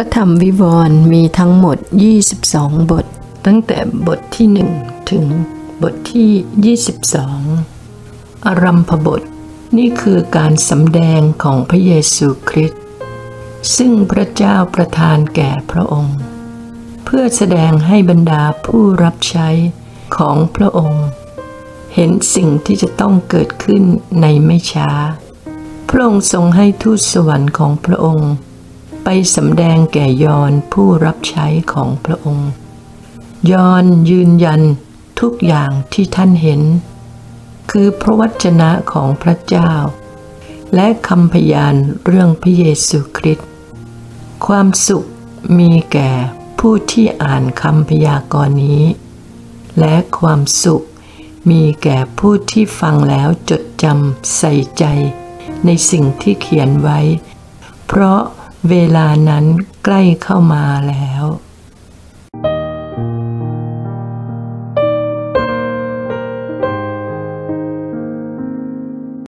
ระธรรมวิวรณ์มีทั้งหมด 22 บท ตั้งแต่บทที่ 1 ถึงบทที่ 22 อารัมพบท นี่คือการสำแดงของพระเยซูคริสต์ซึ่งพระเจ้าประทานแก่พระองค์ เพื่อแสดงให้บรรดาผู้รับใช้ของพระองค์ เห็นสิ่งที่จะต้องเกิดขึ้นในไม่ช้า พระองค์ทรงให้ทูตสวรรค์ของพระองค์ ไปสำแดงแก่ยอนผู้รับใช้ของพระองค์ ยอนยืนยันทุกอย่างที่ท่านเห็น คือพระวจนะของพระเจ้า และคำพยานเรื่องพระเยซูคริสต์ความสุขมีแก่ผู้ที่อ่านคำพยากรณ์นี้ และความสุขมีแก่ผู้ที่ฟังแล้วจดจำใส่ใจ ในสิ่งที่เขียนไว้ เพราะ เวลานั้นใกล้เข้ามาแล้ว